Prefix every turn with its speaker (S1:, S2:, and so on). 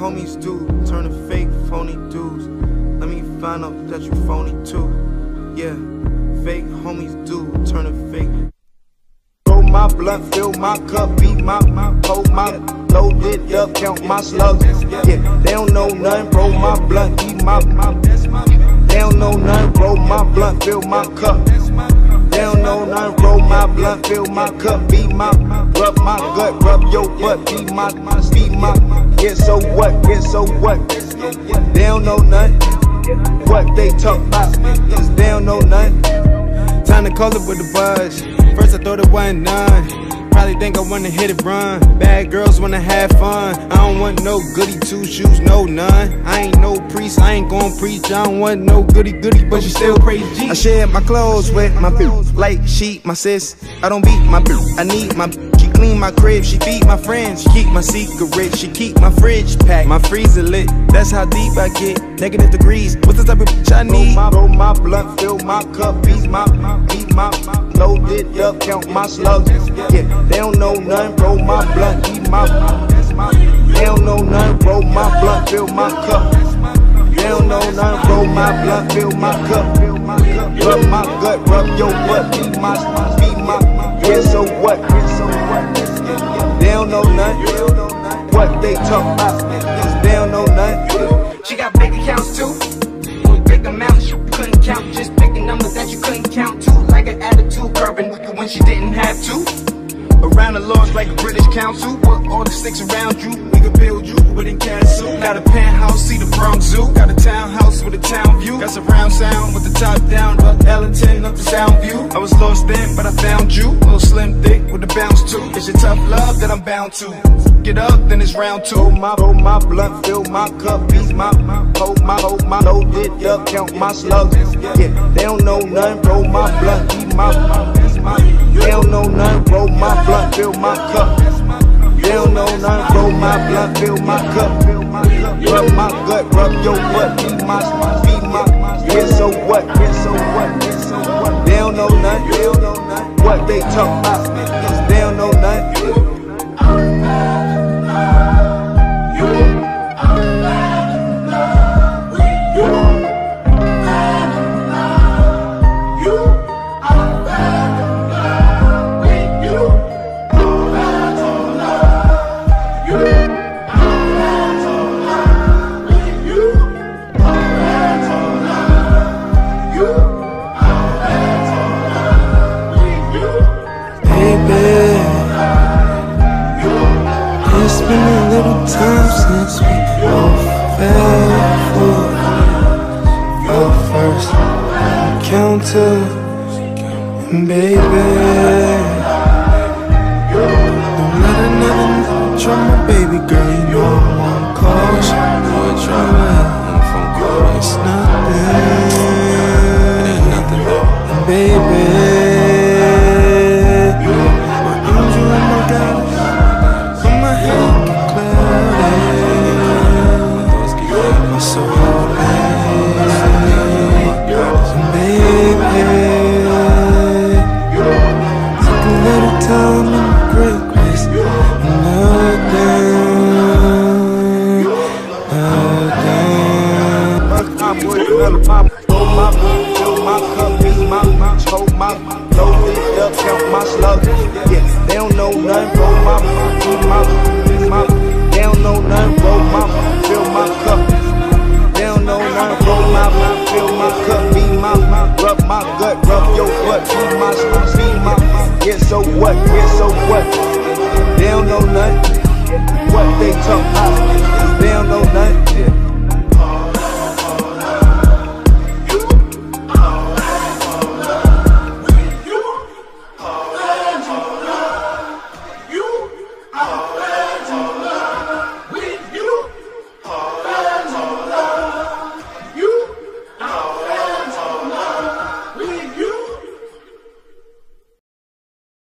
S1: homies do. Turn to fake phony dudes. Let me find out that you phony too. Yeah, fake homies do. Turn to fake. Roll my blunt, fill my cup, beat my my hold my load it up, count my slugs. Yeah, they don't know nothing, bro. My blunt, eat my my. They don't know nothing, roll my blunt, fill my cup. They don't know nothing, roll my blunt, fill my cup, be my, rub my gut, rub your butt, be my, be my yeah, so what, yeah, so what? They don't know nothing, what they talk about, cause they don't know nothing.
S2: Time to call it with the buzz. First I thought it wasn't none. Probably think I wanna hit it run. Bad girls wanna have fun. I don't want no goody two shoes, no none. I ain't no priest, I ain't gon' preach. I don't want no goody goody, but you still praise Jesus.
S1: I share my clothes with my bitch, like she my sis. I don't beat my bitch, I need my bitch. Clean my crib, she feed my friends. She keep my secret, she keep my fridge packed, my freezer lit. That's how deep I get. Negative degrees, what's the type of bitch I need? Roll my, roll my blunt, fill my cup, beat my, beat my, load it up, count my slugs. Yeah, they don't know nothing, roll my blunt, eat my, they don't know nothing, roll my blunt, fill my cup. They don't know nothing, roll my blunt, fill my cup. Rub my gut, rub your butt, beat my, what they talk about, cause they don't know nothing.
S3: She got big accounts too, with big amounts you couldn't count. Just picking numbers that you couldn't count to, like an attitude curving when she didn't have to. Around the laws like a British council, with all the sticks around you, we could build you with a castle. Got a penthouse, see the Bronx Zoo. Got a townhouse with a town view. Got surround sound with the top down, up Ellington, up the Soundview. I was lost then, but I found you. Little slim thick with a bounce too. It's your tough love that I'm bound to. Get up, then it's round two.
S1: Roll my, roll my blunt, fill my cup, beat my, hold my, hold my, load it up, count my slugs. Yeah, they don't know nothing, roll my blunt, eat my, they don't know nothing, roll my blunt, fill my cup. They don't know nothing, roll my blunt, fill my cup. Rub my gut, rub your butt, beat my, beat my, yeah, so what, yeah, so what, yeah, so what? They don't know nothing, what they talk about, they don't know nothing.
S2: Little time since we both fell for our first encounter, and baby, don't let another try baby girl. You know I'm on calls, boy, try
S1: what? Yeah, so what? They don't know nothing. What they talk